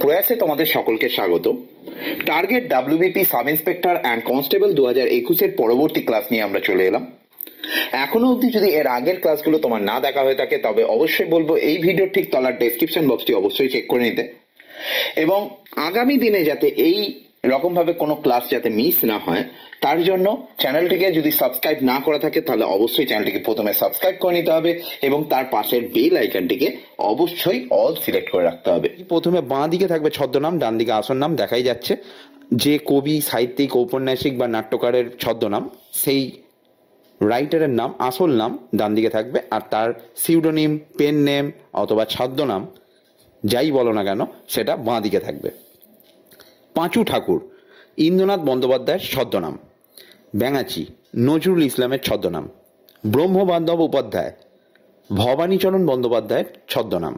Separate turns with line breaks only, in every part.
প্রয়াসে তোমাদের সকলকে স্বাগত। Target WBP sub inspector and constable দু হাজার একুশের পরবর্তী ক্লাস নিয়ে আমরা চলে এলাম। এখনও অবধি যদি এর আগের ক্লাসগুলো তোমার না দেখা হয়ে থাকে, তবে অবশ্যই বলব এই ভিডিও ঠিক তলার ডেসক্রিপশন বক্সটি অবশ্যই চেক করে নিতে। এবং আগামী দিনে যাতে এই রকম ভাবে কোনো ক্লাস যাতে মিস না হয়, তার জন্য চ্যানেলটিকে যদি সাবস্ক্রাইব না করা থাকে, তাহলে অবশ্যই চ্যানেলটিকে প্রথমে সাবস্ক্রাইব করে নিতে হবে এবং তার পাশের বেল আইকনটিকে অবশ্যই অল সিলেক্ট করে রাখতে হবে।
প্রথমে বাঁ দিকে থাকবে ছদ্মনাম, ডান দিকে আসল নাম, দেখাই যাচ্ছে। যে কবি, সাহিত্যিক, ঔপন্যাসিক বা নাট্যকারের ছদ্মনাম, সেই রাইটারের নাম, আসল নাম ডান দিকে থাকবে আর তার সিউডোনিম পেন নেম অথবা ছদ্মনাম, যাই বলো না কেন, সেটা বাঁ দিকে থাকবে। পাঁচু ঠাকুর, ইন্দ্রনাথ বন্দ্যোপাধ্যায়ের ছদ্মনাম, ব্যাঙাচি, নজরুল ইসলামের ছদ্মনাম, ব্রহ্মবান্ধব উপাধ্যায়, ভবানীচরণ বন্দ্যোপাধ্যায়ের ছদ্মনাম,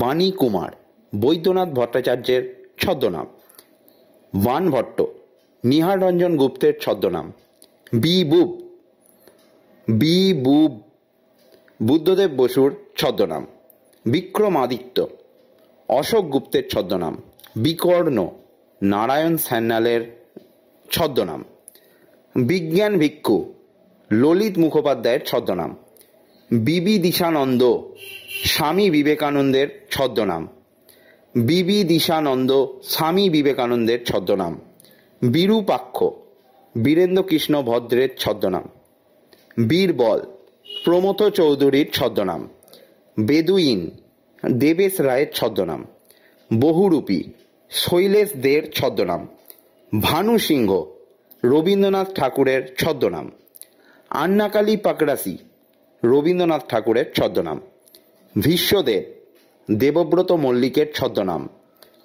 বাণী কুমার, বৈদ্যনাথ ভট্টাচার্যের ছদ্মনাম, বান ভট্ট, নিহার রঞ্জন গুপ্তের ছদ্মনাম, বি বুব বি বুব, বুদ্ধদেব বসুর ছদ্মনাম, বিক্রমাদিত্য, অশোক গুপ্তের ছদ্মনাম, বিকর্ণ নারায়ণ স্যান্যালের ছদ্মনাম। বিজ্ঞান ভিক্ষু ললিত মুখোপাধ্যায়ের ছদ্মনাম। বিবি দিশানন্দ স্বামী বিবেকানন্দের ছদ্মনাম। বিবি দিশানন্দ স্বামী বিবেকানন্দের ছদ্মনাম। বিরূপাক্ষ বীরেন্দ্র কৃষ্ণ ভদ্রের ছদ্মনাম। বীরবল প্রমথ চৌধুরীর ছদ্মনাম। বেদুইন দেবেশ রায়ের ছদ্মনাম। বহুরূপী শৈলেশ দের ছদ্মনাম। ভানু সিংহ, রবীন্দ্রনাথ ঠাকুরের ছদ্মনাম। আন্নাকালী পাকড়াসি, রবীন্দ্রনাথ ঠাকুরের ছদ্মনাম। ভীষ্মদেব, দেবব্রত মল্লিকের ছদ্মনাম।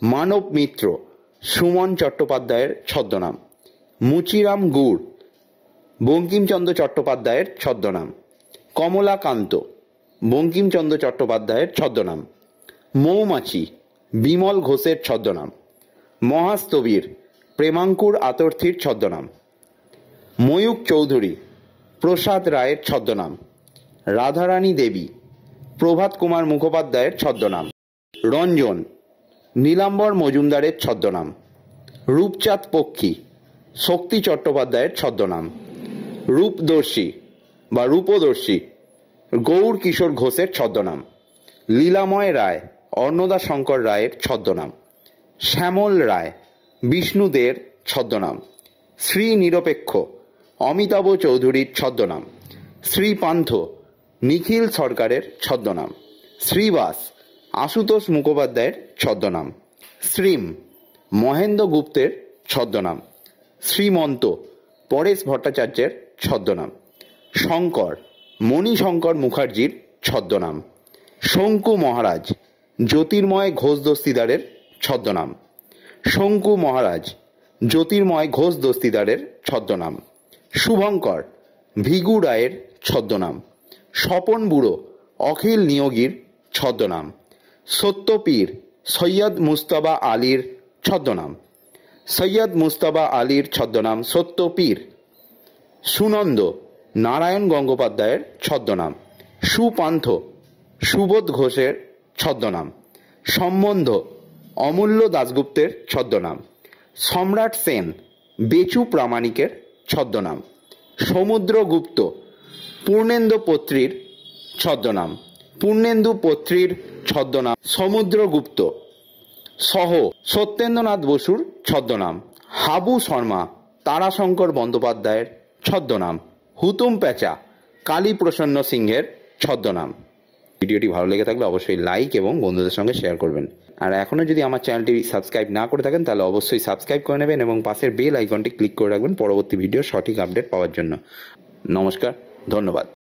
মানব মিত্র, সুমন চট্টোপাধ্যায়ের ছদ্মনাম। মুচিরাম গুড়, বঙ্কিমচন্দ্র চট্টোপাধ্যায়ের ছদ্মনাম। কমলাকান্ত, বঙ্কিমচন্দ্র চট্টোপাধ্যায়ের ছদ্মনাম। মৌমাছি বিমল ঘোষের ছদ্মনাম। মহাস্তবীর প্রেমাঙ্কুর আতর্থীর ছদ্মনাম। ময়ূক চৌধুরী প্রসাদ রায়ের ছদ্মনাম। রাধারানী দেবী প্রভাত কুমার মুখোপাধ্যায়ের ছদ্মনাম। রঞ্জন নীলাম্বর মজুমদারের ছদ্মনাম। রূপচাঁদ পক্ষী শক্তি চট্টোপাধ্যায়ের ছদ্মনাম। রূপদর্শী বা রূপদর্শী গৌর কিশোর ঘোষের ছদ্মনাম। লীলাময় রায় অন্নদা শঙ্কর রায়ের ছদ্মনাম। শ্যামল রায়, বিষ্ণুদের ছদ্মনাম। শ্রী নিরপেক্ষ, অমিতাভ চৌধুরীর ছদ্মনাম। শ্রীপান্থ নিখিল সরকারের ছদ্মনাম। শ্রীবাস, আশুতোষ মুখোপাধ্যায়ের ছদ্মনাম। শ্রীম, মহেন্দ্র গুপ্তের ছদ্মনাম। শ্রীমন্ত, পরেশ ভট্টাচার্যের ছদ্মনাম। শঙ্কর, মণিশঙ্কর মুখার্জির ছদ্মনাম। শঙ্কু মহারাজ জ্যোতির্ময় ঘোষ দস্তিদারের ছদ্মনাম। শঙ্কু মহারাজ, জ্যোতির্ময় ঘোষ দস্তিদারের ছদ্মনাম। শুভঙ্কর, ভিগু রায়ের ছদ্মনাম। স্বপন বুড়ো, অখিল নিয়োগীর ছদ্মনাম। সত্যপীর, সৈয়দ মুস্তাবা আলীর ছদ্মনাম। সৈয়দ মুস্তাবা আলীর ছদ্মনাম সত্যপীর। সুনন্দ, নারায়ণ গঙ্গোপাধ্যায়ের ছদ্মনাম। সুপান্থ, সুবোধ ঘোষের ছদ্মনাম। সম্বন্ধ, অমূল্য দাশগুপ্তের ছদ্মনাম। সম্রাট সেন, বেচু প্রামাণিকের ছদ্মনাম। সমুদ্রগুপ্ত পূর্ণেন্দু পত্রীর ছদ্মনাম। পূর্ণেন্দু পত্রীর ছদ্মনাম সমুদ্রগুপ্ত সহ, সত্যেন্দ্রনাথ বসুর ছদ্মনাম। হাবু শর্মা, তারাশঙ্কর বন্দ্যোপাধ্যায়ের ছদ্মনাম। হুতুম পেঁচা, কালীপ্রসন্ন সিংহের ছদ্মনাম। ভিডিওটি ভালো লেগে থাকলে অবশ্যই লাইক এবং বন্ধুদের সঙ্গে শেয়ার করবেন। আর এখনও যদি আমার চ্যানেলটি সাবস্ক্রাইব না করে থাকেন, তাহলে অবশ্যই সাবস্ক্রাইব করে নেবেন এবং পাশের বেল আইকনটি ক্লিক করে রাখবেন পরবর্তী ভিডিও সঠিক আপডেট পাওয়ার জন্য। নমস্কার, ধন্যবাদ।